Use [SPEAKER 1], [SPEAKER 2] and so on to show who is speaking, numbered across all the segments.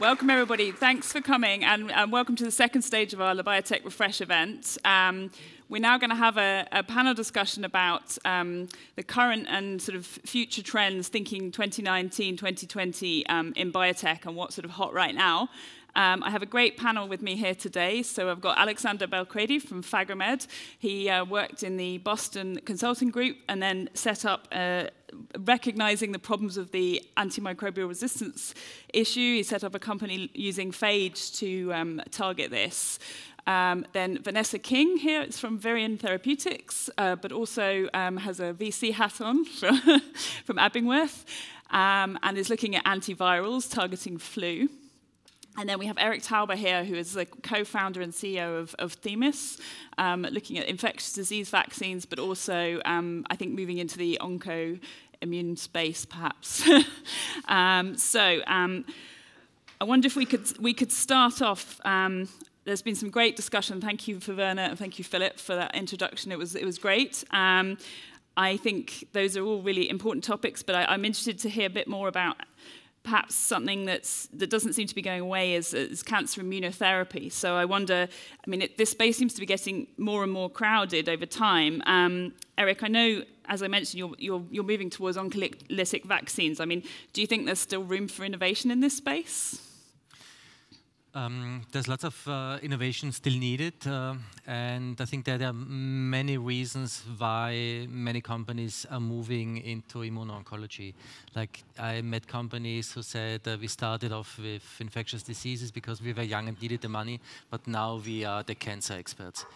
[SPEAKER 1] Welcome, everybody. Thanks for coming, and, and, welcome to the second stage of our Labiotech Refresh event. Um, we're now going to have a, a, panel discussion about um, the current and sort of future trends, thinking 2019, 2020 um, in biotech and what's sort of hot right now. Um, I have a great panel with me here today. So I've got Alexander Belcredi from Phagomed. He uh, worked in the Boston Consulting Group and then set up uh, recognizing the problems of the antimicrobial resistance issue. He set up a company using phage to um, target this. Um, then Vanessa King here, it's from Virion Therapeutics, uh, but also um, has a VC hat on from, from Abingworth, um, and is looking at antivirals targeting flu. And then we have Erich Tauber here, who is the co-founder and CEO of, of Themis, um, looking at infectious disease vaccines, but also, um, I think, moving into the onco immune space, perhaps. um, so um, I wonder if we could, we could start off. Um, there's been some great discussion. Thank you for Werner and thank you, Philip, for that introduction. It was, it was great. Um, I think those are all really important topics, but I, I'm interested to hear a bit more about perhaps something that's, that doesn't seem to be going away is, is cancer immunotherapy. So I wonder, I mean, it, this space seems to be getting more and more crowded over time. Um, Erich, I know, as I mentioned, you're, you're, you're moving towards oncolytic vaccines. I mean, do you think there's still room for innovation in this space?
[SPEAKER 2] Um, there's lots of uh, innovation still needed, uh, and I think that there are many reasons why many companies are moving into immuno-oncology. Like I met companies who said uh, we started off with infectious diseases because we were young and needed the money, but now we are the cancer experts,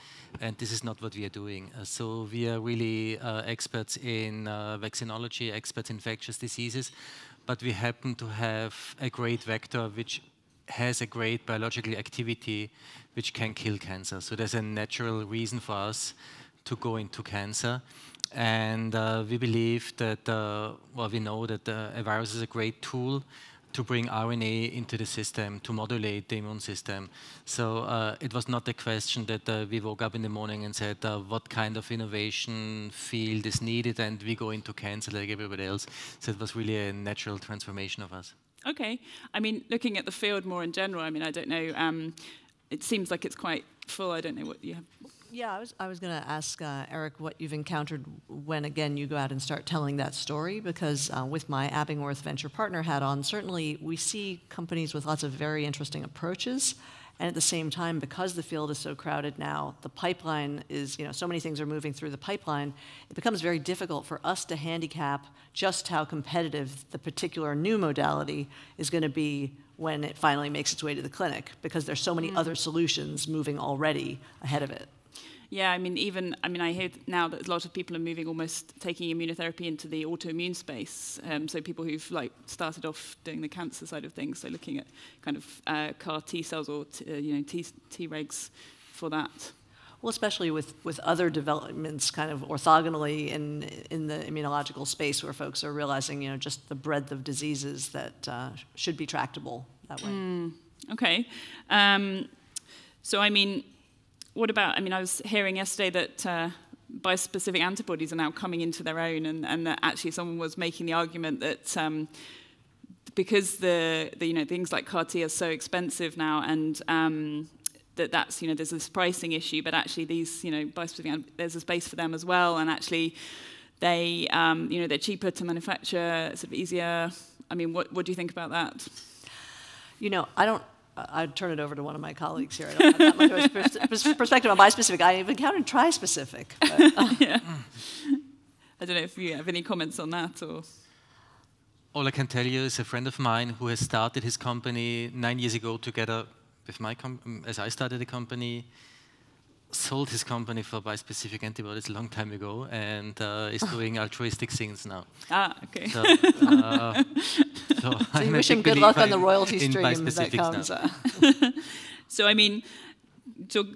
[SPEAKER 2] and this is not what we are doing. Uh, so we are really uh, experts in uh, vaccinology, experts in infectious diseases, but we happen to have a great vector which has a great biological activity which can kill cancer. So there's a natural reason for us to go into cancer. And uh, we believe that, uh, well, we know that uh, a virus is a great tool to bring RNA into the system, to modulate the immune system. So uh, it was not a question that uh, we woke up in the morning and said, uh, what kind of innovation field is needed, and we go into cancer like everybody else. So it was really a natural transformation of us.
[SPEAKER 1] Okay. I mean, looking at the field more in general, I mean, I don't know. Um, it seems like it's quite full. I don't know what you have.
[SPEAKER 3] Yeah, I was, I was going to ask uh, Erich what you've encountered when, again, you go out and start telling that story, because uh, with my Abingworth venture partner hat on, certainly we see companies with lots of very interesting approaches and at the same time, because the field is so crowded now, the pipeline is, you know, so many things are moving through the pipeline, it becomes very difficult for us to handicap just how competitive the particular new modality is going to be when it finally makes its way to the clinic, because there's so many mm. other solutions moving already ahead of it.
[SPEAKER 1] Yeah, I mean, even, I mean, I hear now that a lot of people are moving almost taking immunotherapy into the autoimmune space. Um, so people who've like started off doing the cancer side of things, so looking at kind of uh, CAR T cells or, t, uh, you know, T, T-regs for that.
[SPEAKER 3] Well, especially with, with other developments kind of orthogonally in, in the immunological space where folks are realizing, you know, just the breadth of diseases that uh, should be tractable that way. Mm,
[SPEAKER 1] okay. Um, so, I mean, what about, I mean, I was hearing yesterday that uh, bispecific antibodies are now coming into their own, and, and that actually someone was making the argument that um, because the, the, you know, things like CAR T are so expensive now, and um, that that's, you know, there's this pricing issue, but actually these, you know, bispecific, there's a space for them as well, and actually they, um, you know, they're cheaper to manufacture, sort of easier. I mean, what, what do you think about that?
[SPEAKER 3] You know, I don't I'd turn it over to one of my colleagues here. I don't have that much perspective on bispecific. I've encountered trispecific. But, uh.
[SPEAKER 1] yeah. I don't know if you have any comments on that or.
[SPEAKER 2] All I can tell you is a friend of mine who has started his company nine years ago together with my com- as I started the company sold his company for bispecific antibodies a long time ago and uh, is doing altruistic things now.
[SPEAKER 1] Ah, okay.
[SPEAKER 3] So, uh, so, so wish him good luck on the royalty stream that comes.
[SPEAKER 1] so I mean,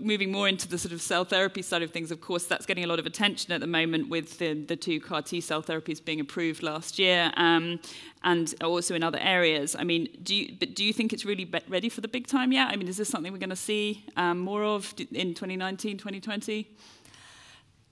[SPEAKER 1] moving more into the sort of cell therapy side of things, of course, that's getting a lot of attention at the moment with the, the two CAR T cell therapies being approved last year, um, and also in other areas. I mean, do you, but do you think it's really ready for the big time yet? I mean, is this something we're going to see um, more of in 2019, 2020?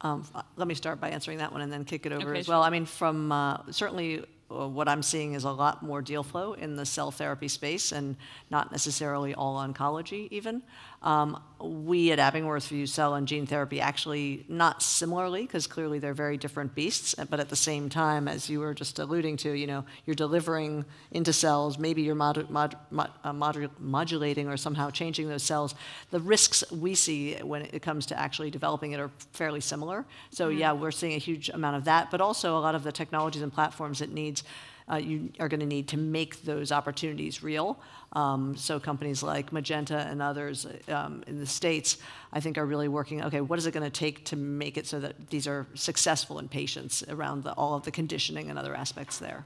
[SPEAKER 3] Um, let me start by answering that one and then kick it over
[SPEAKER 1] okay,
[SPEAKER 3] as well. Sure. I mean, from uh, certainly uh, what I'm seeing is a lot more deal flow in the cell therapy space and not necessarily all oncology even. Um, we at Abingworth view cell and gene therapy actually not similarly, because clearly they're very different beasts, but at the same time, as you were just alluding to, you know, you're delivering into cells, maybe you're mod mod mod uh, modulating or somehow changing those cells. The risks we see when it comes to actually developing it are fairly similar. So mm -hmm. yeah, we're seeing a huge amount of that, but also a lot of the technologies and platforms it needs uh, you are going to need to make those opportunities real. Um, so companies like Magenta and others um, in the States, I think are really working, okay, what is it going to take to make it so that these are successful in patients around the, all of the conditioning and other aspects there?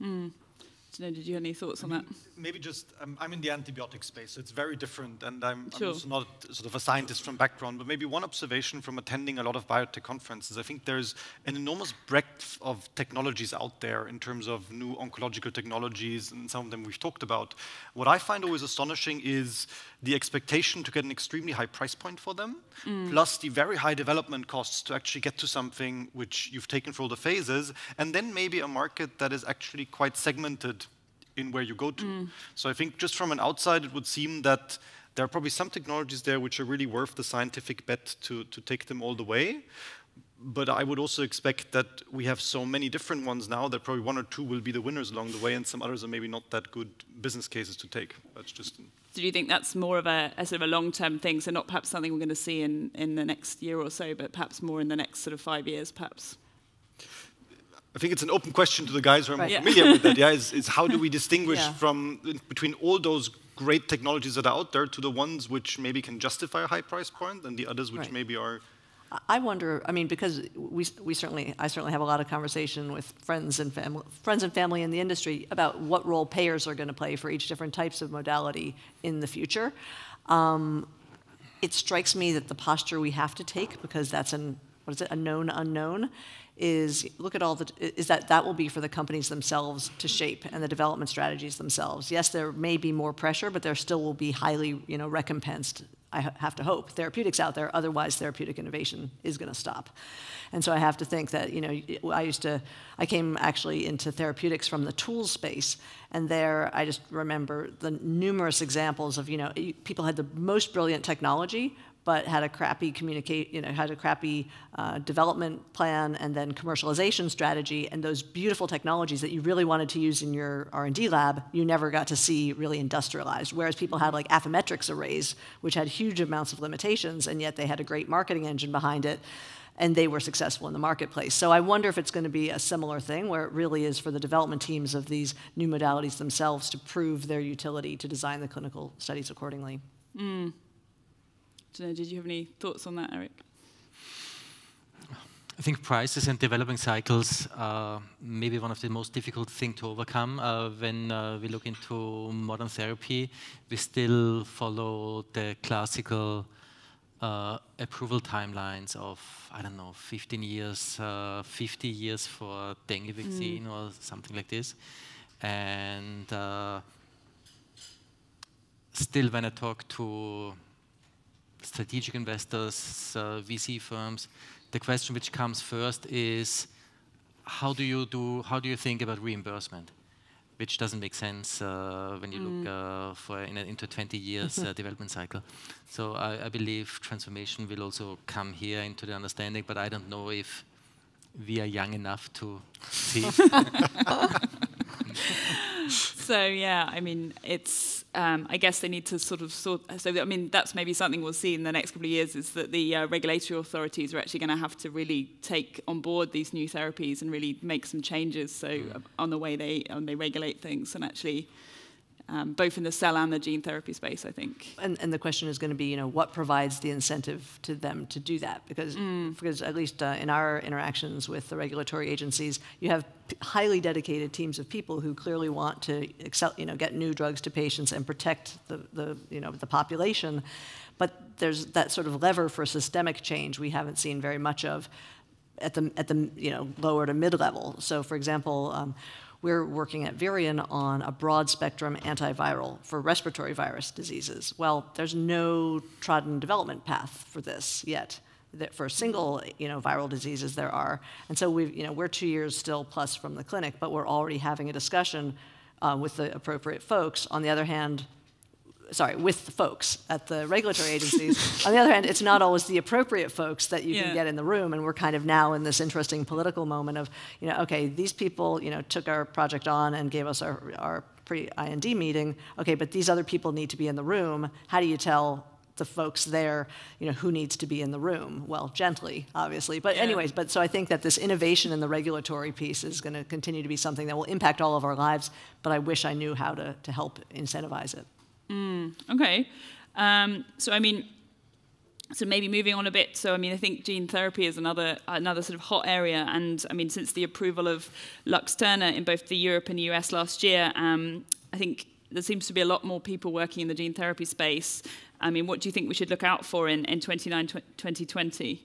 [SPEAKER 1] Mm. Did you have any thoughts on that?
[SPEAKER 4] Maybe just, um, I'm in the antibiotic space, so it's very different, and I'm, sure. I'm, also not sort of a scientist from background, but maybe one observation from attending a lot of biotech conferences, I think there's an enormous breadth of technologies out there in terms of new oncological technologies, and some of them we've talked about. What I find always astonishing is the expectation to get an extremely high price point for them, mm. plus the very high development costs to actually get to something which you've taken through all the phases, and then maybe a market that is actually quite segmented in where you go to. Mm. So I think just from an outside, it would seem that there are probably some technologies there which are really worth the scientific bet to, to take them all the way. But I would also expect that we have so many different ones now that probably one or two will be the winners along the way, and some others are maybe not that good business cases to take. That's just.
[SPEAKER 1] Do you think that's more of a, a sort of a long-term thing? So not perhaps something we're going to see in, in the next year or so, but perhaps more in the next sort of five years, perhaps.
[SPEAKER 4] I think it's an open question to the guys who are right. more familiar with that. Yeah, is, is how do we distinguish yeah. from between all those great technologies that are out there to the ones which maybe can justify a high price point and the others which right. maybe are
[SPEAKER 3] I wonder. I mean, because we, we certainly, I certainly have a lot of conversation with friends and family, friends and family in the industry about what role payers are going to play for each different types of modality in the future. Um, it strikes me that the posture we have to take, because that's an what is it, a known unknown, is look at all the, is that that will be for the companies themselves to shape and the development strategies themselves. Yes, there may be more pressure, but there still will be highly, you know, recompensed, I have to hope, therapeutics out there, otherwise therapeutic innovation is gonna stop. And so I have to think that, you know, I used to, I came actually into therapeutics from the tools space, and there I just remember the numerous examples of, you know, people had the most brilliant technology, but had a crappy communicate, you know, had a crappy uh, development plan and then commercialization strategy, and those beautiful technologies that you really wanted to use in your R&D lab, you never got to see really industrialized. Whereas people had like Affymetrix arrays, which had huge amounts of limitations, and yet they had a great marketing engine behind it and they were successful in the marketplace. So I wonder if it's going to be a similar thing where it really is for the development teams of these new modalities themselves to prove their utility to design the clinical studies accordingly.
[SPEAKER 1] Mm know, did you have any thoughts on that, Erich?
[SPEAKER 2] I think prices and developing cycles are maybe one of the most difficult things to overcome. Uh, when uh, we look into modern therapy, we still follow the classical uh, approval timelines of, I don't know, 15 years, uh, 50 years for dengue vaccine mm. or something like this. And uh, still when I talk to strategic investors, uh, VC firms, the question which comes first is how do you do? How do you think about reimbursement? Which doesn't make sense uh, when you mm. look uh, for in a, into 20 years uh, development cycle. So I, I, believe transformation will also come here into the understanding, but I don't know if we are young enough to see.
[SPEAKER 1] so yeah, I mean, it's. Um, I guess they need to sort of sort. So I mean, that's maybe something we'll see in the next couple of years is that the uh, regulatory authorities are actually going to have to really take on board these new therapies and really make some changes. So mm. on the way they on they regulate things and actually um, both in the cell and the gene therapy space, I think.
[SPEAKER 3] And, and, the question is going to be, you know, what provides the incentive to them to do that? Because, mm. because at least uh, in our interactions with the regulatory agencies, you have highly dedicated teams of people who clearly want to, excel, you know, get new drugs to patients and protect the, the, you know, the population. But there's that sort of lever for systemic change we haven't seen very much of at the, at the you know, lower to mid level. So, for example, um, we're working at Virion on a broad spectrum antiviral for respiratory virus diseases. Well, there's no trodden development path for this yet. for single you know, viral diseases there are. And so we've, you know, we're two years still plus from the clinic, but we're already having a discussion uh, with the appropriate folks. On the other hand, sorry, with the folks at the regulatory agencies. On the other hand, it's not always the appropriate folks that you yeah. can get in the room, and we're kind of now in this interesting political moment of, you know, okay, these people, you know, took our project on and gave us our, our pre-IND meeting. Okay, but these other people need to be in the room. How do you tell the folks there, you know, who needs to be in the room? Well, gently, obviously. But yeah. anyways, but so I think that this innovation in the regulatory piece is going to continue to be something that will impact all of our lives. But I wish I knew how to to help incentivize it.
[SPEAKER 1] Mm, okay. Um, so, I mean, so maybe moving on a bit. So, I mean, I think gene therapy is another another sort of hot area, and I mean, since the approval of Luxturna in both the Europe and the US last year, um, I think there seems to be a lot more people working in the gene therapy space. I mean, what do you think we should look out for in, in 2020?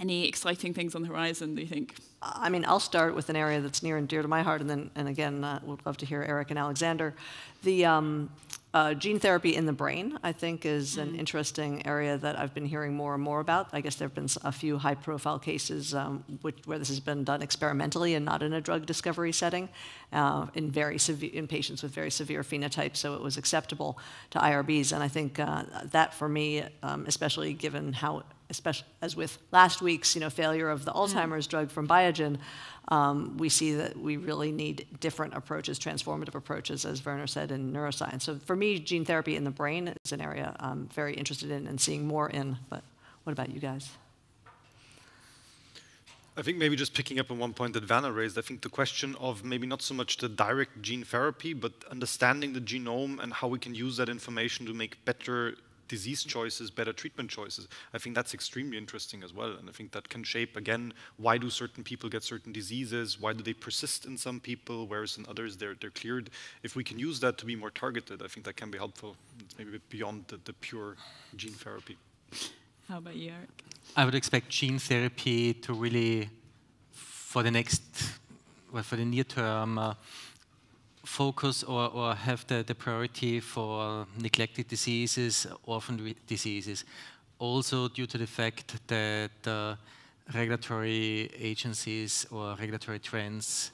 [SPEAKER 1] Any exciting things on the horizon, do you think?
[SPEAKER 3] I mean, I'll start with an area that's near and dear to my heart, and then, and again, uh, would love to hear Erich and Alexander. The um, uh, gene therapy in the brain, I think, is an mm. interesting area that I've been hearing more and more about. I guess there have been a few high-profile cases um, which, where this has been done experimentally and not in a drug discovery setting, uh, in very severe in patients with very severe phenotypes, so it was acceptable to IRBs. And I think uh, that, for me, um, especially given how especially as with last week's you know, failure of the mm. Alzheimer's drug from Biogen, um, we see that we really need different approaches, transformative approaches, as Werner said, in neuroscience. So for me, gene therapy in the brain is an area I'm very interested in and seeing more in. But what about you guys?
[SPEAKER 4] I think maybe just picking up on one point that Werner raised, I think the question of maybe not so much the direct gene therapy, but understanding the genome and how we can use that information to make better disease choices, better treatment choices. I think that's extremely interesting as well. And I think that can shape, again, why do certain people get certain diseases? Why do they persist in some people, whereas in others they're, they're cleared? If we can use that to be more targeted, I think that can be helpful. It's maybe a bit beyond the, the pure gene therapy.
[SPEAKER 1] How about you, Erich?
[SPEAKER 2] I would expect gene therapy to really, for the next, well, for the near term, uh, focus or, or have the, the priority for neglected diseases, orphan diseases, also due to the fact that uh, regulatory agencies or regulatory trends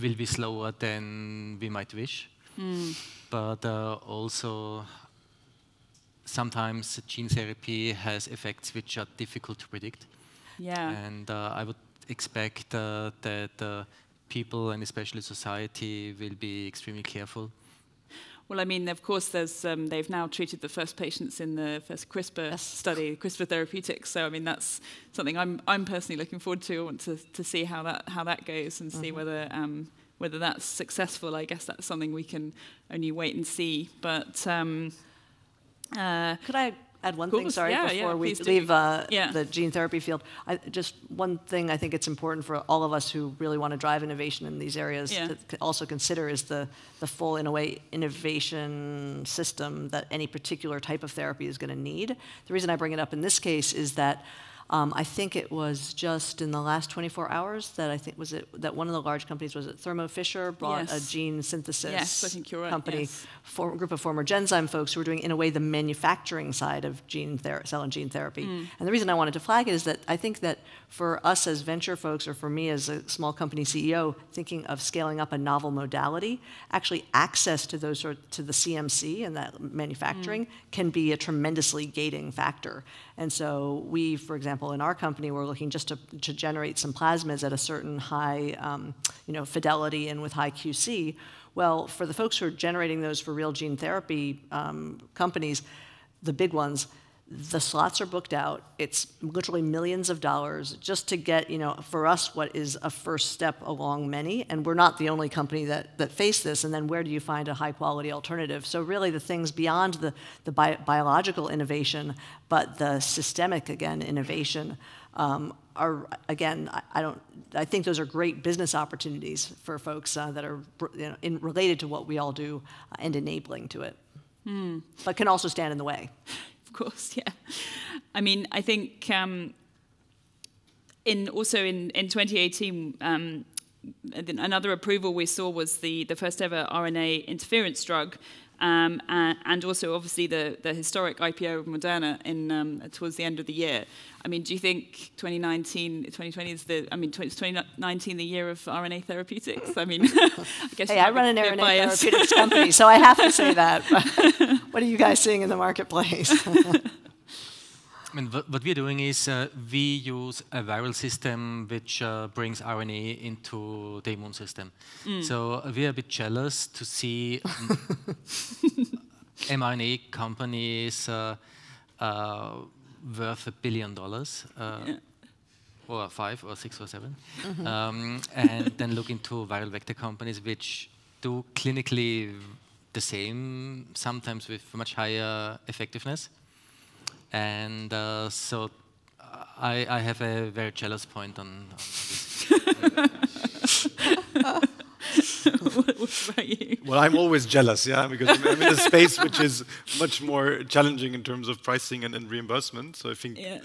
[SPEAKER 2] will be slower than we might wish. Mm. But uh, also sometimes gene therapy has effects which are difficult to predict.
[SPEAKER 1] Yeah.
[SPEAKER 2] And uh, I would expect uh, that uh, people and especially society will be extremely careful?
[SPEAKER 1] Well, I mean, of course, there's, um, they've now treated the first patients in the first CRISPR yes. study, CRISPR therapeutics. So, I mean, that's something I'm, I'm personally looking forward to. I want to, to see how that, how that goes and mm -hmm. see mm-hmm. whether, um, whether that's successful. I guess that's something we can only wait and see. But um,
[SPEAKER 3] uh, could I add one thing, sorry, yeah, before yeah, we leave uh, yeah. the gene therapy field? I, just one thing I think it's important for all of us who really want to drive innovation in these areas to also consider is the, the full, in a way, innovation system that any particular type of therapy is going to need. The reason I bring it up in this case is that um, I think it was just in the last 24 hours that I think was it that one of the large companies was it Thermo Fisher brought
[SPEAKER 1] yes.
[SPEAKER 3] a gene synthesis
[SPEAKER 1] yes, I think you're right.
[SPEAKER 3] company,
[SPEAKER 1] yes.
[SPEAKER 3] for, group of former Genzyme folks who were doing in a way the manufacturing side of gene cell and gene therapy. Mm. And the reason I wanted to flag it is that I think that for us as venture folks or for me as a small company CEO thinking of scaling up a novel modality, actually access to those sort to the CMC and that manufacturing mm. can be a tremendously gating factor. And so we, for example example, in our company, we're looking just to, to generate some plasmids at a certain high um, you know, fidelity and with high QC. Well, for the folks who are generating those for real gene therapy um, companies, the big ones, the slots are booked out. It's literally millions of dollars just to get, you know, for us, what is a first step along many. And we're not the only company that, that face this. And then where do you find a high quality alternative? So, really, the things beyond the, the bi biological innovation, but the systemic, again, innovation. Um, are again, I, I, don't. I think those are great business opportunities for folks uh, that are you know, in, related to what we all do and enabling to it, mm. but can also stand in the way
[SPEAKER 1] of course, yeah. I mean, I think um, in also in, in 2018, um, another approval we saw was the, the first ever RNA interference drug um, and, and, also obviously the, the historic IPO of Moderna in, um, towards the end of the year. I mean, do you think 2019, 2020 is the, I mean, 2019 the year of RNA therapeutics? I mean, I
[SPEAKER 3] guess Hey, I run an RNA biased. therapeutics company, so I have to say that. what are you guys seeing in the marketplace?
[SPEAKER 2] I mean, what we're doing is uh, we use a viral system which uh, brings RNA into the immune system. Mm. So uh, we're a bit jealous to see mRNA companies uh, uh, worth a billion dollars. Uh, yeah. Or five, or six, or 7 mm -hmm. um, and then look into viral vector companies which do clinically the same, sometimes with much higher effectiveness. And uh, so I, I, have a very jealous point on, on this.
[SPEAKER 1] what about you?
[SPEAKER 4] Well, I'm always jealous, yeah, because I'm in a space which is much more challenging in terms of pricing and, and reimbursement. So I think, yeah.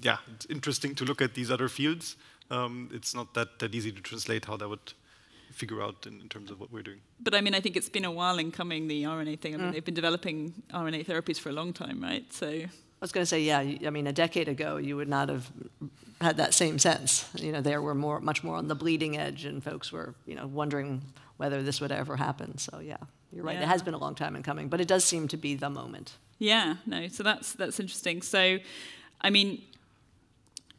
[SPEAKER 4] yeah. it's interesting to look at these other fields. Um, it's not that, that easy to translate how that would figure out in, in, terms of what we're doing.
[SPEAKER 1] But I mean, I think it's been a while in coming, the RNA thing. I mean, mm. they've been developing RNA therapies for a long time, right? So.
[SPEAKER 3] I was going to say, yeah. I mean, a decade ago, you would not have had that same sense. You know, there were more, much more on the bleeding edge, and folks were, you know, wondering whether this would ever happen. So, yeah, you're right. Yeah. It has been a long time in coming, but it does seem to be the moment.
[SPEAKER 1] Yeah. No. So that's that's interesting. So, I mean,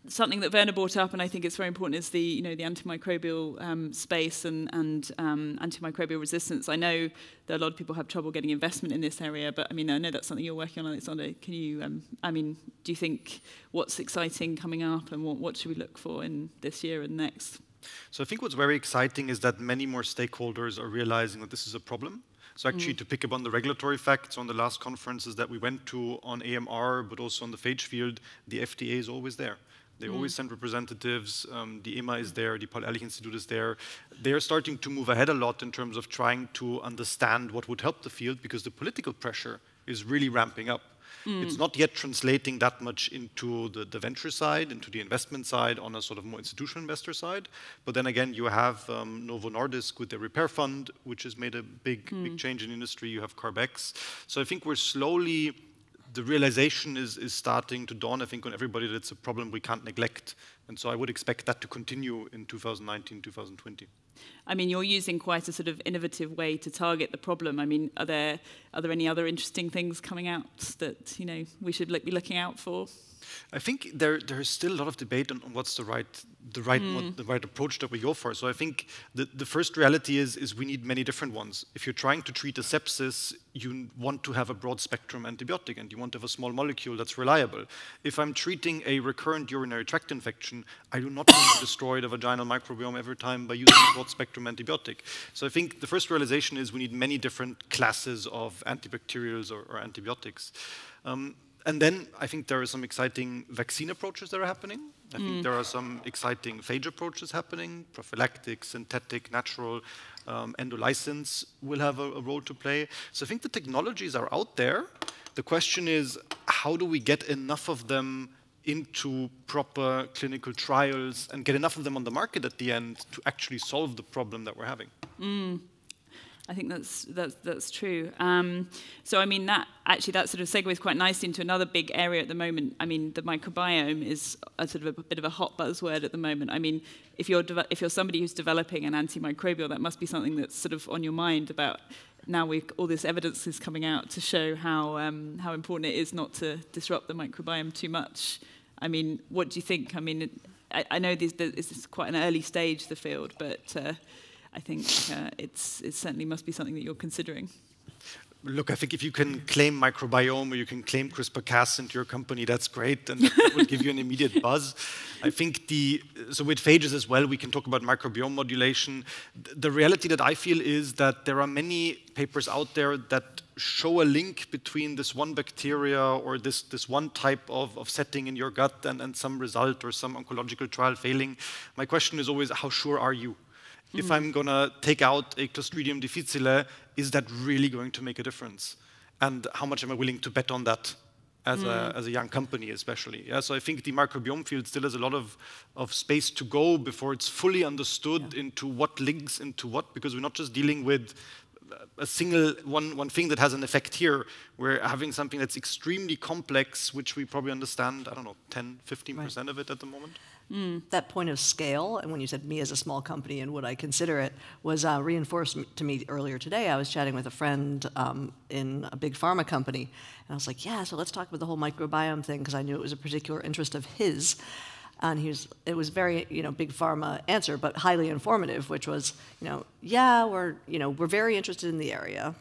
[SPEAKER 1] something that Werner brought up, and I think it's very important, is the you know the antimicrobial um, space and and um, antimicrobial resistance. I know that a lot of people have trouble getting investment in this area, but I mean I know that's something you're working on, Alexander. Can you? Um, I mean, do you think what's exciting coming up, and what what should we look for in this year and next?
[SPEAKER 4] So I think what's very exciting is that many more stakeholders are realizing that this is a problem. So actually, mm. to pick up on the regulatory facts on the last conferences that we went to on AMR, but also on the phage field, the FDA is always there. They mm. always send representatives. Um, the EMA is there. The Paul Ehrlich Institute is there. They're starting to move ahead a lot in terms of trying to understand what would help the field because the political pressure is really ramping up. Mm. It's not yet translating that much into the, the, venture side, into the investment side, on a sort of more institutional investor side. But then again, you have um, Novo Nordisk with their repair fund, which has made a big, mm. big change in industry. You have CARB-X. So I think we're slowly the realization is, is starting to dawn, I think, on everybody that it's a problem we can't neglect. And so I would expect that to continue in 2019, 2020.
[SPEAKER 1] I mean, you're using quite a sort of innovative way to target the problem. I mean, are there, are there any other interesting things coming out that, you know, we should be looking out for?
[SPEAKER 4] I think there there is still a lot of debate on, on what's the right the right mm. the right approach that we go for. So I think the the first reality is is we need many different ones. If you're trying to treat a sepsis, you want to have a broad spectrum antibiotic and you want to have a small molecule that's reliable. If I'm treating a recurrent urinary tract infection, I do not want to destroy the vaginal microbiome every time by using a broad spectrum antibiotic. So I think the first realization is we need many different classes of antibacterials or, or antibiotics. Um, and then I think there are some exciting vaccine approaches that are happening. I mm. think there are some exciting phage approaches happening, prophylactic, synthetic, natural, um, endolysins will have a, a, role to play. So I think the technologies are out there. The question is, how do we get enough of them into proper clinical trials and get enough of them on the market at the end to actually solve the problem that we're having?
[SPEAKER 1] Mm. I think that's that's that's true. Um, so I mean that actually that sort of segues quite nicely into another big area at the moment. I mean the microbiome is a sort of a, bit of a hot buzzword at the moment. I mean if you're if you're somebody who's developing an antimicrobial, that must be something that's sort of on your mind about. Now we all this evidence is coming out to show how um, how important it is not to disrupt the microbiome too much. I mean, what do you think? I mean, I, I know this, this is quite an early stage the field, but uh, I think uh, it's, it certainly must be something that you're considering.
[SPEAKER 4] Look, I think if you can claim microbiome or you can claim CRISPR-Cas into your company, that's great, and that will give you an immediate buzz. I think the so with phages as well, we can talk about microbiome modulation. The reality that I feel is that there are many papers out there that show a link between this one bacteria or this, this one type of, of setting in your gut and, and some result or some oncological trial failing. My question is always, how sure are you? If I'm going to take out a Clostridium difficile, is that really going to make a difference? And how much am I willing to bet on that as, mm. a, as a young company, especially? Yeah, so I think the microbiome field still has a lot of, of space to go before it's fully understood yeah. into what links into what, because we're not just dealing with a single one, one thing that has an effect here. We're having something that's extremely complex, which we probably understand, I don't know, 10, 15% right. of it at the moment.
[SPEAKER 3] Mm. That point of scale, and when you said me as a small company and would I consider it, was uh, reinforced to me earlier today. I was chatting with a friend um, in a big pharma company, and I was like, yeah, so let's talk about the whole microbiome thing, because I knew it was a particular interest of his. And he was, it was very, you know, big pharma answer, but highly informative, which was, you know, yeah, we're, you know, we're very interested in the area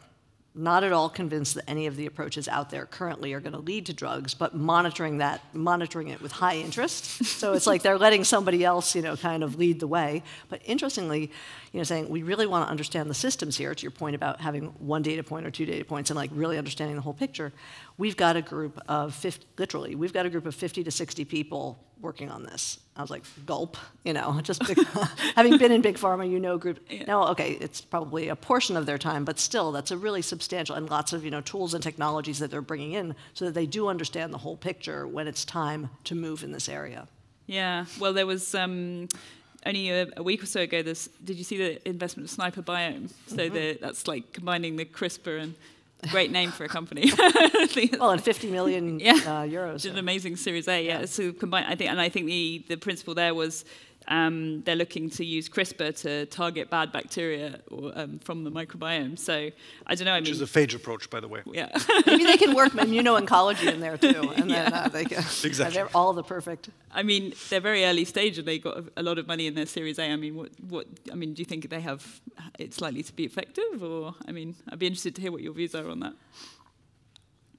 [SPEAKER 3] not at all convinced that any of the approaches out there currently are going to lead to drugs, but monitoring that, monitoring it with high interest. so it's like they're letting somebody else, you know, kind of lead the way. But interestingly, you know, saying we really want to understand the systems here. To your point about having one data point or two data points and like really understanding the whole picture, we've got a group of 50, literally, we've got a group of 50 to 60 people working on this. I was like, gulp, you know, just having been in big pharma, you know, group. Yeah. No, okay, it's probably a portion of their time, but still, that's a really substantial and lots of you know tools and technologies that they're bringing in so that they do understand the whole picture when it's time to move in this area.
[SPEAKER 1] Yeah, well, there was. Um, only a, a, week or so ago, this did you see the investment of SNIPR Biome? So mm-hmm. the, that's like combining the CRISPR and Great name for a company.
[SPEAKER 3] well, and 50 million yeah. uh, euros.
[SPEAKER 1] It's an amazing Series A. Yeah. yeah. So combined. I think, and I think the the principle there was um, they're looking to use CRISPR to target bad bacteria or, um, from the microbiome. So I don't know. I
[SPEAKER 4] Which
[SPEAKER 1] mean,
[SPEAKER 4] is a phage approach, by the way.
[SPEAKER 1] Yeah.
[SPEAKER 3] Maybe they can work immuno-oncology in there too, and yeah. then uh, they can,
[SPEAKER 4] exactly.
[SPEAKER 3] they're all the perfect.
[SPEAKER 1] I mean, they're very early stage, and they got a lot of money in their Series A. I mean, what, what? I mean, do you think they have? It's likely to be effective, or I mean, I'd be interested to hear what your views are on that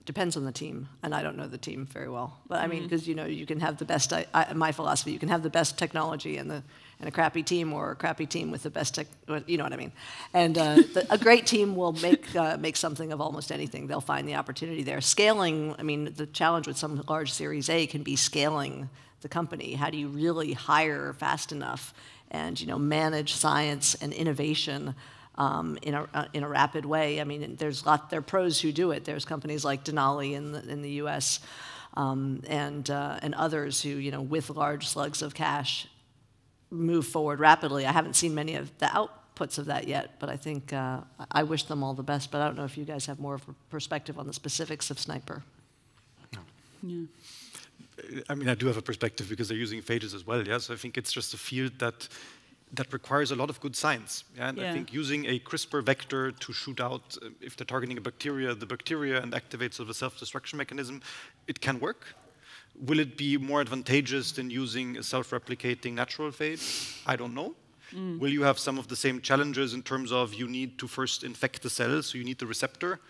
[SPEAKER 3] depends on the team, and I don't know the team very well. But I mean, because mm-hmm. you know, you can have the best. I, I, my philosophy: you can have the best technology and the and a crappy team, or a crappy team with the best tech. You know what I mean? And uh, the, a great team will make uh, make something of almost anything. They'll find the opportunity there. Scaling. I mean, the challenge with some large Series A can be scaling the company. How do you really hire fast enough and you know manage science and innovation? Um, in, a, uh, in a rapid way. I mean, there's lot, there are pros who do it. There's companies like Denali in the, in the U.S. Um, and, uh, and others who, you know, with large slugs of cash, move forward rapidly. I haven't seen many of the outputs of that yet, but I think uh, I wish them all the best. But I don't know if you guys have more of a perspective on the specifics of SNIPR.
[SPEAKER 1] No. Yeah.
[SPEAKER 4] I mean, I do have a perspective because they're using phages as well. Yeah, so I think it's just a field that that requires a lot of good science. Yeah? And yeah. I think using a CRISPR vector to shoot out, uh, if they're targeting a bacteria, the bacteria and activate sort of a self-destruction mechanism, it can work. Will it be more advantageous than using a self-replicating natural phage? I don't know. Mm. Will you have some of the same challenges in terms of you need to first infect the cell, so you need the receptor?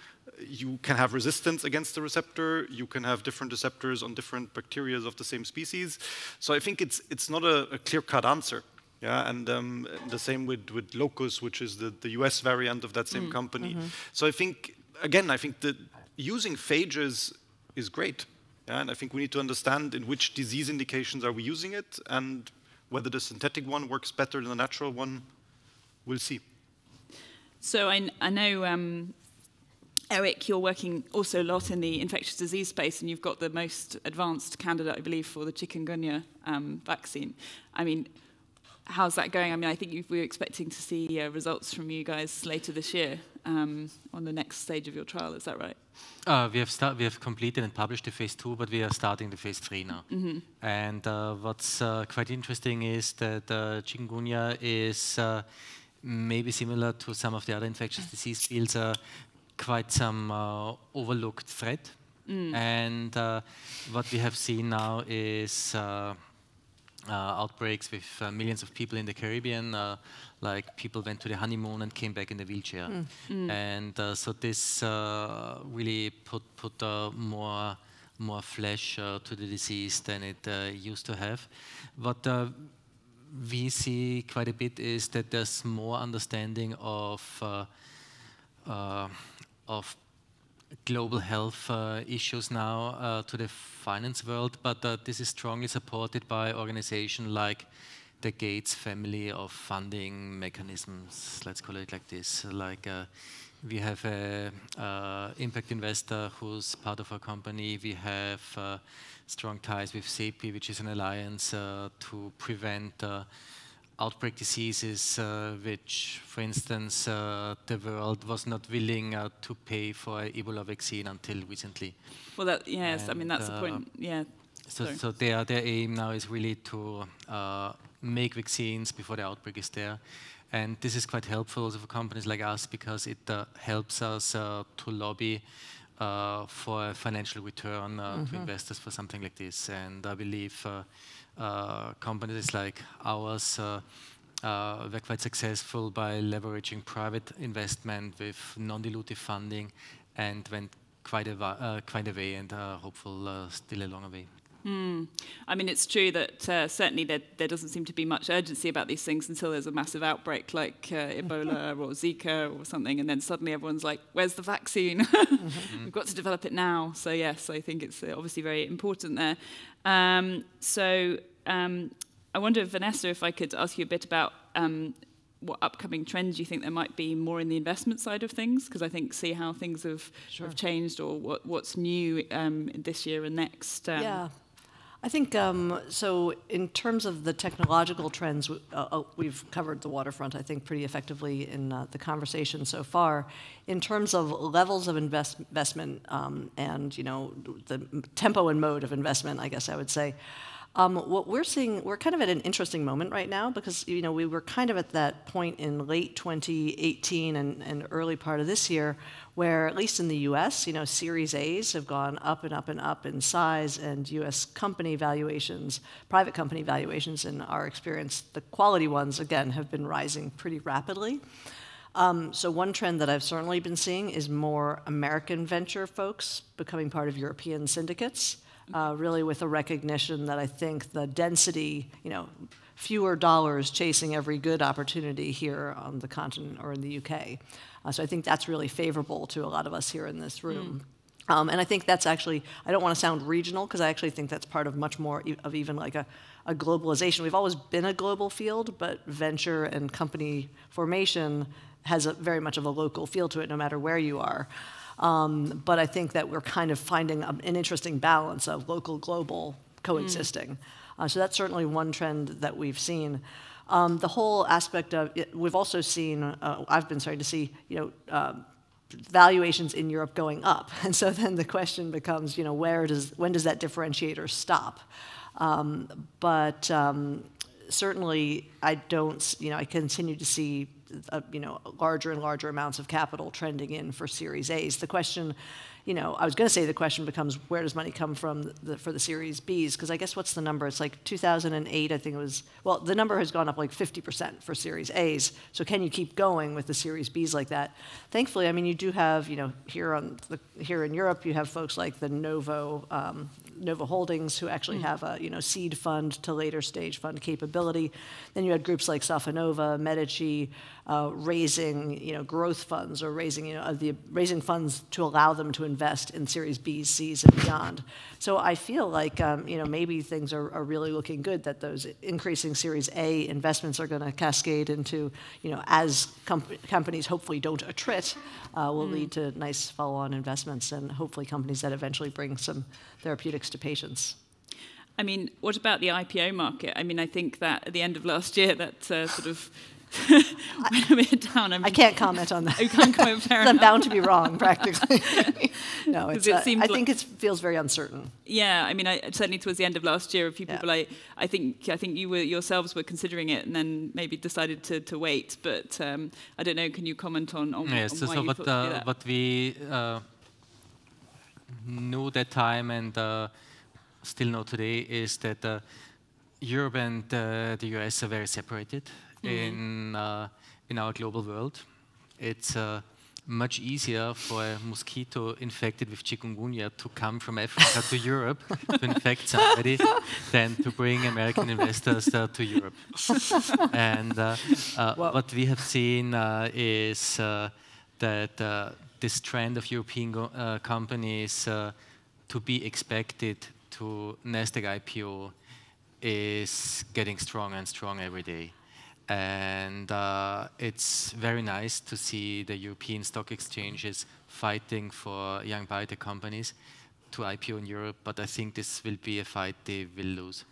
[SPEAKER 4] You can have resistance against the receptor. You can have different receptors on different bacteria of the same species. So I think it's, it's not a, a clear-cut answer. Yeah, and um, the same with, with Locus, which is the, the US variant of that same mm. company. Mm -hmm. So I think, again, I think that using phages is great. Yeah, and I think we need to understand in which disease indications are we using it and whether the synthetic one works better than the natural one, we'll see.
[SPEAKER 1] So I, I know, um, Erich, you're working also a lot in the infectious disease space, and you've got the most advanced candidate, I believe, for the chikungunya um, vaccine. I mean, how's that going? I mean, I think we're expecting to see uh, results from you guys later this year um, on the next stage of your trial. Is that right?
[SPEAKER 2] Uh, we have we have completed and published the phase two, but we are starting the phase three now. Mm -hmm. And uh, what's uh, quite interesting is that uh, chikungunya is uh, maybe similar to some of the other infectious disease fields, quite some overlooked threat. Mm. And what we have seen now is uh, outbreaks with uh, millions of people in the Caribbean, uh, like people went to the honeymoon and came back in the wheelchair. Mm. Mm. And so this really put, put more more flesh uh, to the disease than it uh, used to have. What uh, we see quite a bit is that there's more understanding of of global health uh, issues now uh, to the finance world, but uh, this is strongly supported by organizations like the Gates family of funding mechanisms, let's call it like this. Like uh, we have an uh, impact investor who's part of our company. We have uh, strong ties with CEPI, which is an alliance to prevent outbreak diseases, uh, which, for instance, uh, the world was not willing uh, to pay for Ebola vaccine until recently.
[SPEAKER 1] Well, that, yes, and I mean that's the point. Yeah.
[SPEAKER 2] So, so their their aim now is really to make vaccines before the outbreak is there. And this is quite helpful also for companies like us because it uh, helps us uh, to lobby uh, for a financial return mm -hmm. to mm-hmm. investors for something like this. And I believe companies like ours were quite successful by leveraging private investment with non-dilutive funding and went quite a, quite a way and hopeful still a long way.
[SPEAKER 1] Mm. I mean, it's true that uh, certainly there, there, doesn't seem to be much urgency about these things until there's a massive outbreak like uh, Ebola or Zika or something, and then suddenly everyone's like, where's the vaccine? mm-hmm. We've got to develop it now. So, yes, I think it's uh, obviously very important there. Um, so, um, I wonder, Vanessa, if I could ask you a bit about um, what upcoming trends you think there might be more in the investment side of things? Because I think see how things have, sure. have changed or what, what's new um, this year and next.
[SPEAKER 3] Um, yeah. I think um, so. In terms of the technological trends, uh, uh, we've covered the waterfront, I think, pretty effectively in uh, the conversation so far. In terms of levels of invest investment um, and you know the tempo and mode of investment, I guess I would say. Um, what we're seeing, we're kind of at an interesting moment right now because you know we were kind of at that point in late 2018 and, and early part of this year where at least in the U.S., you know, Series A's have gone up and up and up in size, and U.S. company valuations, private company valuations, in our experience, the quality ones again have been rising pretty rapidly. Um, so one trend that I've certainly been seeing is more American venture folks becoming part of European syndicates uh, really with a recognition that I think the density, you know, fewer dollars chasing every good opportunity here on the continent or in the UK. Uh, so I think that's really favorable to a lot of us here in this room. Mm. Um, and I think that's actually, I don't want to sound regional because I actually think that's part of much more e of even like a, a globalization. We've always been a global field, but venture and company formation has a, very much of a local feel to it no matter where you are. Um, but I think that we're kind of finding an interesting balance of local, global coexisting. Mm. Uh, so that's certainly one trend that we've seen. Um, the whole aspect of it, we've also seen, uh, I've been starting to see, you know, uh, valuations in Europe going up. And so then the question becomes, you know, where does, when does that differentiator stop? Um, but um, certainly I don't, you know, I continue to see uh, you know, larger and larger amounts of capital trending in for Series A's. The question, you know, I was going to say the question becomes where does money come from the, for the Series B's? Because I guess what's the number? It's like 2008, I think it was, well, the number has gone up like 50% for Series A's. So can you keep going with the Series B's like that? Thankfully, I mean, you do have, you know, here on the, here in Europe, you have folks like the Novo um, Novo Holdings, who actually mm. have a you know seed fund to later stage fund capability. Then you had groups like Sofinnova, Medicxi, uh, raising you know growth funds or raising you know the raising funds to allow them to invest in Series B, C's, and beyond. So I feel like um, you know maybe things are, are really looking good that those increasing Series A investments are going to cascade into you know as com companies hopefully don't attrit uh, will mm. lead to nice follow-on investments and hopefully companies that eventually bring some therapeutics to patients.
[SPEAKER 1] I mean, what about the IPO market? I mean, I think that at the end of last year, that uh, sort of went a bit down.
[SPEAKER 3] I, mean, I can't comment on that.
[SPEAKER 1] You can't comment. Fair
[SPEAKER 3] I'm bound to be wrong, practically. no, it's, it uh, I think it feels very uncertain.
[SPEAKER 1] Yeah, I mean, I, certainly towards the end of last year, a few people, yeah. I, I think, I think you were yourselves were considering it, and then maybe decided to, to wait. But um, I don't know. Can you comment on, on,
[SPEAKER 2] yes,
[SPEAKER 1] on
[SPEAKER 2] so,
[SPEAKER 1] why
[SPEAKER 2] so
[SPEAKER 1] you
[SPEAKER 2] what,
[SPEAKER 1] thought
[SPEAKER 2] uh, what we uh, knew that time and uh, still know today is that uh, Europe and uh, the US are very separated mm -hmm. in, uh, in our global world. It's uh, much easier for a mosquito infected with chikungunya to come from Africa to Europe to infect somebody than to bring American investors uh, to Europe. and uh, uh, what we have seen uh, is uh, that uh, this trend of European companies to be expected to Nasdaq IPO is getting stronger and stronger every day. And uh, it's very nice to see the European stock exchanges fighting for young biotech companies to IPO in Europe, but I think this will be a fight they will lose.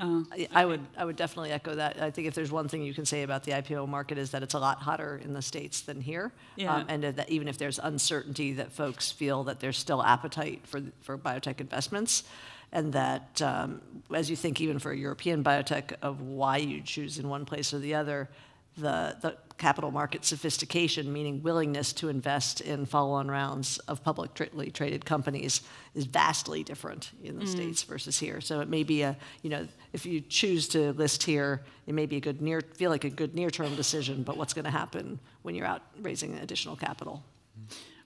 [SPEAKER 3] Uh, I would, I would definitely echo that. I think if there's one thing you can say about the IPO market is that it's a lot hotter in the states than here,
[SPEAKER 1] yeah.
[SPEAKER 3] um, and that even if there's uncertainty, that folks feel that there's still appetite for for biotech investments, and that um, as you think even for a European biotech of why you choose in one place or the other, the, the capital market sophistication, meaning willingness to invest in follow-on rounds of publicly traded companies, is vastly different in the mm. states versus here. So it may be a, you know, if you choose to list here, it may be a good near, feel like a good near-term decision. But what's going to happen when you're out raising additional capital?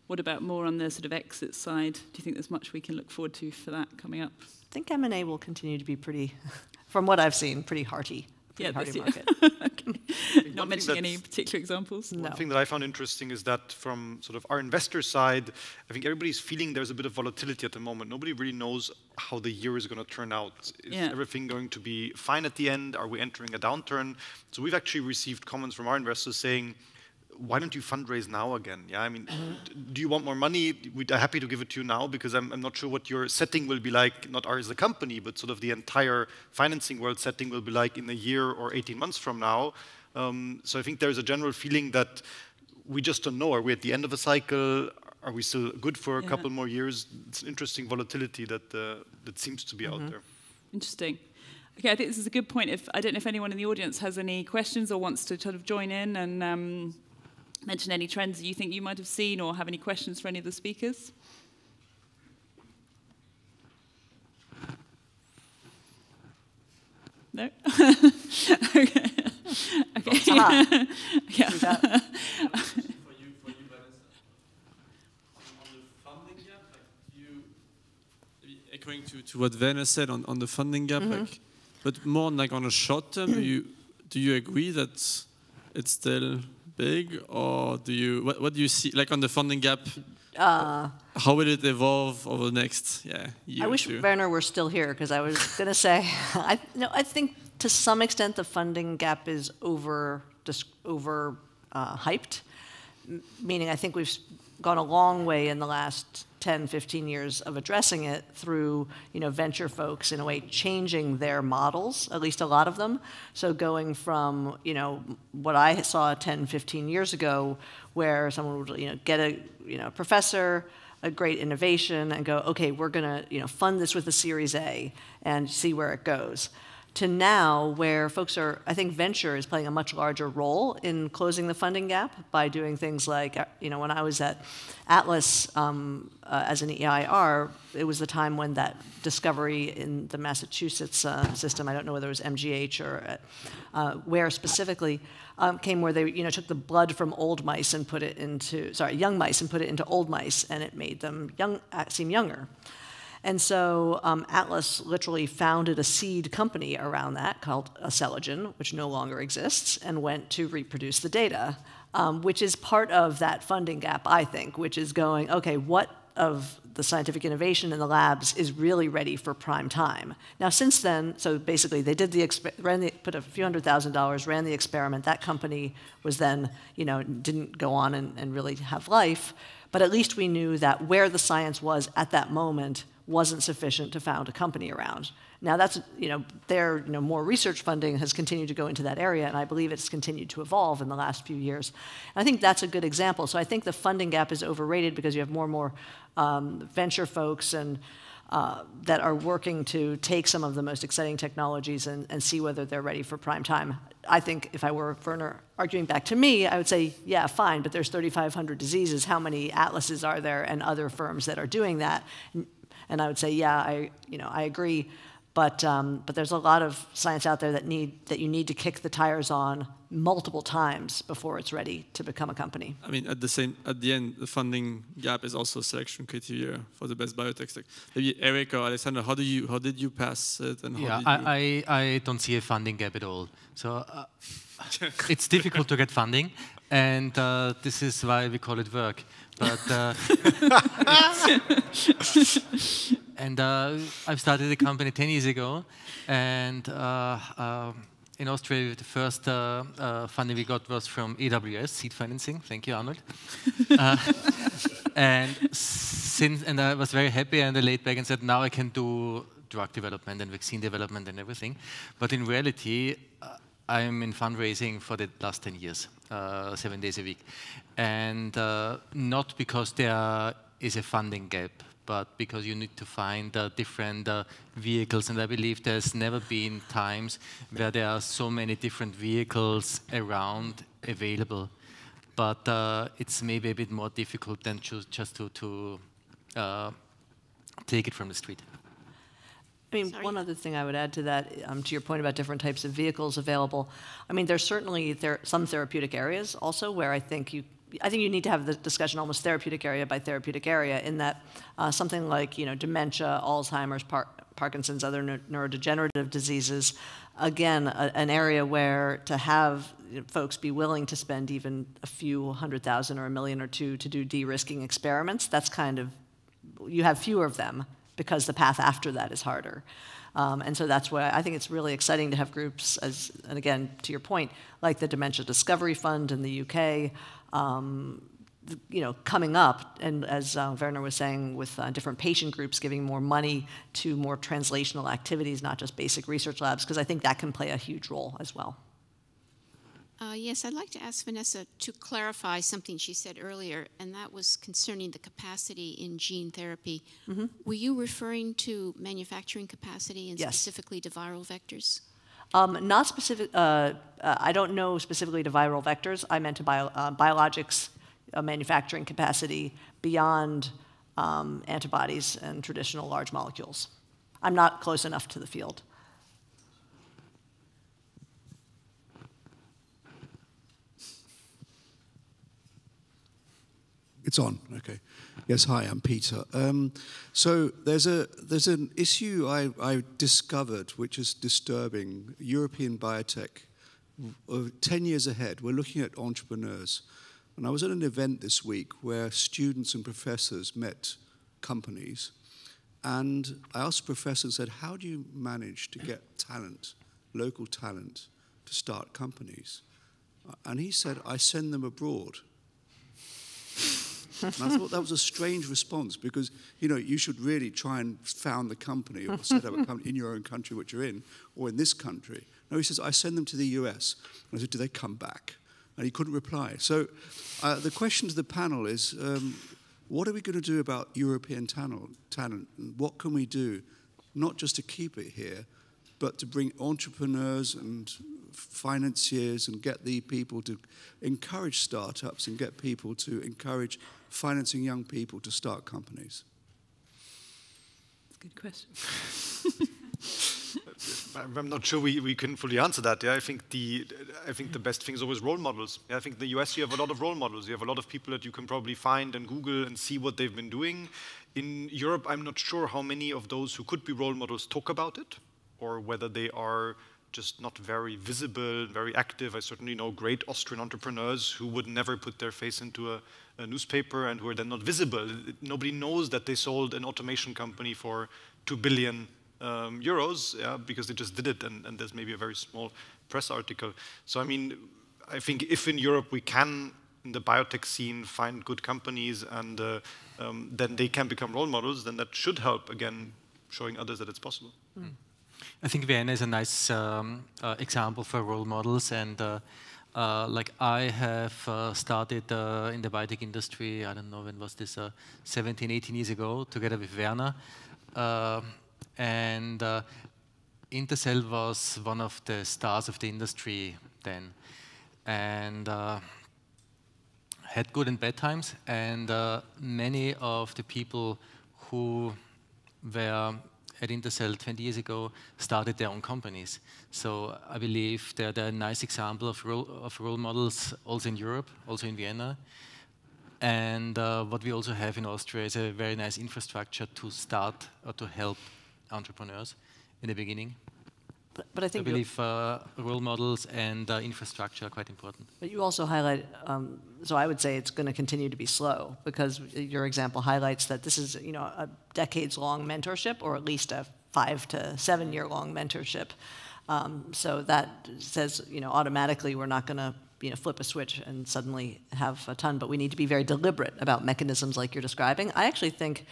[SPEAKER 1] What about more on the sort of exit side? Do you think there's much we can look forward to for that coming up?
[SPEAKER 3] I think M&A will continue to be pretty, from what I've seen, pretty hearty
[SPEAKER 1] yeah,
[SPEAKER 3] market.
[SPEAKER 1] okay. Not mentioning any particular examples.
[SPEAKER 4] One thing that I found interesting is that from sort of our investor side, I think everybody's feeling there's a bit of volatility at the moment. Nobody really knows how the year is going to turn out. Is yeah. everything going to be fine at the end? Are we entering a downturn? So we've actually received comments from our investors saying, why don't you fundraise now again? Yeah, I mean, do you want more money? We're happy to give it to you now because I'm, I'm, not sure what your setting will be like, not ours as a company, but sort of the entire financing world setting will be like in a year or 18 months from now. Um, so I think there's a general feeling that we just don't know. Are we at the end of a cycle? Are we still good for a yeah. couple more years? It's an interesting volatility that, uh, that seems to be mm -hmm. out mm-hmm. there.
[SPEAKER 1] Interesting. Okay, I think this is a good point. If I don't know if anyone in the audience has any questions or wants to sort of join in and um, mention any trends that you think you might have seen or have any questions for any of the speakers? No? okay. Okay.
[SPEAKER 5] yeah. echoing to, to what Werner said on, on the funding gap, mm -hmm. like, but more like on a short term, do you do you agree that it's still big, or do you what, what do you see like on the funding gap? Uh, how will it evolve over the next yeah year?
[SPEAKER 3] I wish
[SPEAKER 5] two?
[SPEAKER 3] Werner were still here because I was going to say I no I think to some extent the funding gap is over over uh, hyped. meaning I think we've gone a long way in the last 10, 15 years of addressing it through you know, venture folks in a way changing their models, at least a lot of them. So going from you know, what I saw 10, 15 years ago, where someone would you know, get a you know, professor, a great innovation, and go, okay, we're going to you know, fund this with a Series A and see where it goes to now where folks are, I think venture is playing a much larger role in closing the funding gap by doing things like, uh, you know, when I was at Atlas um, uh, as an EIR, it was the time when that discovery in the Massachusetts uh, system, I don't know whether it was MGH or uh, where specifically, um, came where they, you know, took the blood from old mice and put it into, sorry, young mice and put it into old mice, and it made them young, uh, seem younger. And so um, Atlas literally founded a seed company around that called Aceligen, which no longer exists, and went to reproduce the data, um, which is part of that funding gap, I think, which is going, okay, what of the scientific innovation in the labs is really ready for prime time. Now, since then, so basically they did the, ran the put a few hundred thousand dollars, ran the experiment. That company was then, you know, didn't go on and, and really have life, but at least we knew that where the science was at that moment wasn't sufficient to found a company around. Now that's, you know, there, you know, more research funding has continued to go into that area, and I believe it's continued to evolve in the last few years. And I think that's a good example. So I think the funding gap is overrated because you have more and more um, venture folks and uh, that are working to take some of the most exciting technologies and, and, see whether they're ready for prime time. I think if I were Werner arguing back to me, I would say, yeah, fine, but there's 3,500 diseases. How many atlases are there and other firms that are doing that? And I would say, yeah, I, you know, I agree. But, um, but there's a lot of science out there that, need, that you need to kick the tires on multiple times before it's ready to become a company.
[SPEAKER 5] I mean, at the same, at the end, the funding gap is also a selection criteria for the best biotech stack. Maybe Erich or Alexander, how do you, how did you pass it? And
[SPEAKER 2] yeah, I, I, I, don't see a funding gap at all. So uh, it's difficult to get funding, and uh, this is why we call it work. But uh, and uh, I've started a company 10 years ago, and uh, uh in Austria, the first uh, uh, funding we got was from AWS, seed financing. Thank you, Arnold. and since, and I was very happy, and I laid back and said, now I can do drug development and vaccine development and everything. But in reality, uh, I'm in fundraising for the last 10 years, uh, seven days a week. And uh, not because there is a funding gap, but because you need to find uh, different uh, vehicles. And I believe there's never been times where there are so many different vehicles around available. But uh, it's maybe a bit more difficult than just to, to uh, take it from the street.
[SPEAKER 3] I mean, Sorry. one other thing I would add to that, um, to your point about different types of vehicles available. I mean, there's certainly there some therapeutic areas also where I think you, I think you need to have the discussion almost therapeutic area by therapeutic area. In that, uh, something like you know dementia, Alzheimer's, Par Parkinson's, other neurodegenerative diseases, again, a, an area where to have folks be willing to spend even a few hundred thousand or a million or two to do de-risking experiments. That's kind of you have fewer of them because the path after that is harder. Um, and so that's why I think it's really exciting to have groups, as, and again, to your point, like the Dementia Discovery Fund in the UK, um, you know, coming up, and as uh, Werner was saying, with uh, different patient groups giving more money to more translational activities, not just basic research labs, because I think that can play a huge role as well.
[SPEAKER 6] Uh, yes, I'd like to ask Vanessa to clarify something she said earlier, and that was concerning the capacity in gene therapy. Mm -hmm. Were you referring to manufacturing capacity and yes. specifically to viral vectors?
[SPEAKER 3] Um, not specific. Uh, uh, I don't know specifically to viral vectors. I meant to bio, uh, biologics uh, manufacturing capacity beyond um, antibodies and traditional large molecules. I'm not close enough to the field.
[SPEAKER 7] It's on. Okay. Yes. Hi, I'm Peter. Um, so there's a there's an issue I, I discovered which is disturbing. European biotech, uh, ten years ahead. We're looking at entrepreneurs, and I was at an event this week where students and professors met companies, and I asked the professor and said, "How do you manage to get talent, local talent, to start companies?" And he said, "I send them abroad." And I thought that was a strange response because, you know, you should really try and found the company or set up a company in your own country, which you're in, or in this country. No, he says, I send them to the US. And I said, do they come back? And he couldn't reply. So uh, the question to the panel is, um, what are we going to do about European talent, talent? What can we do, not just to keep it here, but to bring entrepreneurs and financiers and get the people to encourage startups and get people to encourage financing young people to start companies?
[SPEAKER 1] Good question.
[SPEAKER 4] I'm not sure we, we can fully answer that. Yeah, I think the I think the best thing is always role models. Yeah, I think in the US you have a lot of role models. You have a lot of people that you can probably find and Google and see what they've been doing. In Europe, I'm not sure how many of those who could be role models talk about it, or whether they are just not very visible, very active. I certainly know great Austrian entrepreneurs who would never put their face into a, a newspaper and who are then not visible. Nobody knows that they sold an automation company for two billion um, euros yeah, because they just did it, and, and, there's maybe a very small press article. So I mean, I think if in Europe we can, in the biotech scene, find good companies and uh, um, then they can become role models, then that should help again showing others that it's possible. Mm.
[SPEAKER 2] I think Vienna is a nice um, uh, example for role models and uh, uh, like I have uh, started uh, in the biotech industry, I don't know when was this, uh, 17, 18 years ago, together with Werner. and Intercell was one of the stars of the industry then. And had good and bad times. And many of the people who were at Intercell 20 years ago started their own companies. So I believe they're, they're a nice example of role, of role models also in Europe, also in Vienna. And uh, what we also have in Austria is a very nice infrastructure to start or to help entrepreneurs in the beginning.
[SPEAKER 3] But, but I think
[SPEAKER 2] I believe uh, role models and uh, infrastructure are quite important.
[SPEAKER 3] But you also highlight, um, so I would say it's going to continue to be slow because your example highlights that this is, you know, a decades-long mentorship or at least a five to seven-year-long mentorship. Um, so that says, you know, automatically we're not going to you know, flip a switch and suddenly have a ton, but we need to be very deliberate about mechanisms like you're describing. I actually think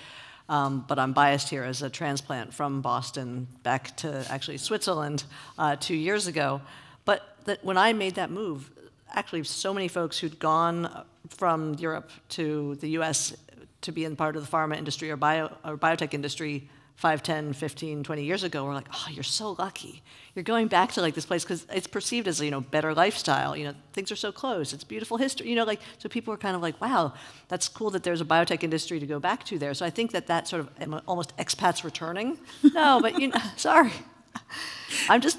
[SPEAKER 3] Um, but I'm biased here as a transplant from Boston back to actually Switzerland uh, two years ago. But that when I made that move, actually so many folks who'd gone from Europe to the US to be in part of the pharma industry or, bio, or biotech industry 5, 10, 15, 20 years ago, we're like, oh, you're so lucky. You're going back to like this place because it's perceived as, you know, better lifestyle. You know, things are so close. It's beautiful history. You know, like, so people are kind of like, wow, that's cool that there's a biotech industry to go back to there. So I think that that sort of almost expats returning. No, but you know, sorry. I'm just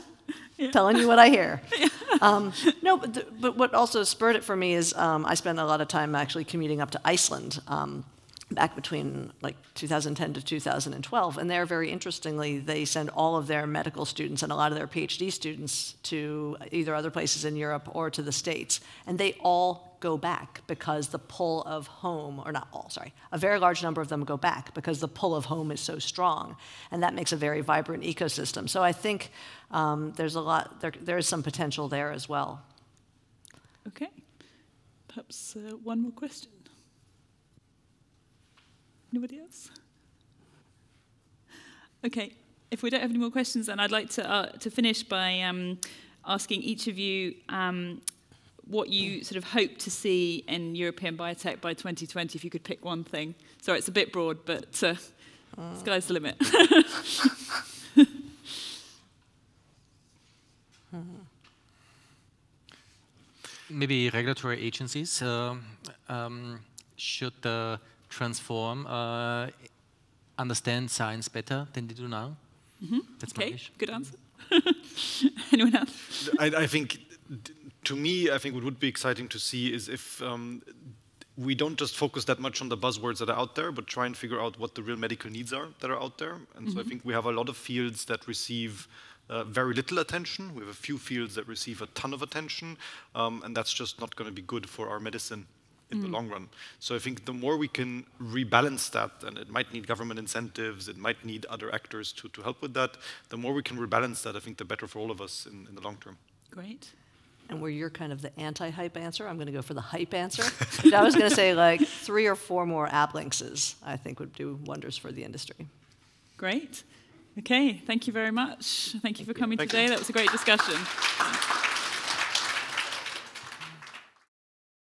[SPEAKER 3] yeah. telling you what I hear. Um, no, but, the, but what also spurred it for me is um, I spent a lot of time actually commuting up to Iceland. Um, back between like 2010 to 2012. And there, very interestingly, they send all of their medical students and a lot of their PhD students to either other places in Europe or to the States. And they all go back because the pull of home, or not all, sorry, a very large number of them go back because the pull of home is so strong. And that makes a very vibrant ecosystem. So I think um, there's a lot, there, there is some potential there as well.
[SPEAKER 1] Okay. Perhaps uh, one more question. Anybody else? Okay, if we don't have any more questions, then I'd like to, uh, to finish by um, asking each of you um, what you sort of hope to see in European biotech by 2020, if you could pick one thing. Sorry, it's a bit broad, but uh, uh. sky's the limit.
[SPEAKER 2] Maybe regulatory agencies uh, um, should uh, transform, uh, understand science better than they do now?
[SPEAKER 1] Mm -hmm. That's okay, my wish. Good answer. Anyone else?
[SPEAKER 4] I, I, think, to me, I think what would be exciting to see is if um, we don't just focus that much on the buzzwords that are out there, but try and figure out what the real medical needs are that are out there. And mm -hmm. so I mm-hmm. think we have a lot of fields that receive uh, very little attention. We have a few fields that receive a ton of attention, um, and that's just not going to be good for our medicine in mm. the long run. So I think the more we can rebalance that, and it might need government incentives, it might need other actors to, to help with that, the more we can rebalance that, I think the better for all of us in, in the long term.
[SPEAKER 1] Great.
[SPEAKER 3] And where you're kind of the anti-hype answer, I'm going to go for the hype answer. I was going to say like three or four more Ablynx I think would do wonders for the industry.
[SPEAKER 1] Great. Okay, thank you very much. Thank you thank for coming you. today. You. That was a great discussion.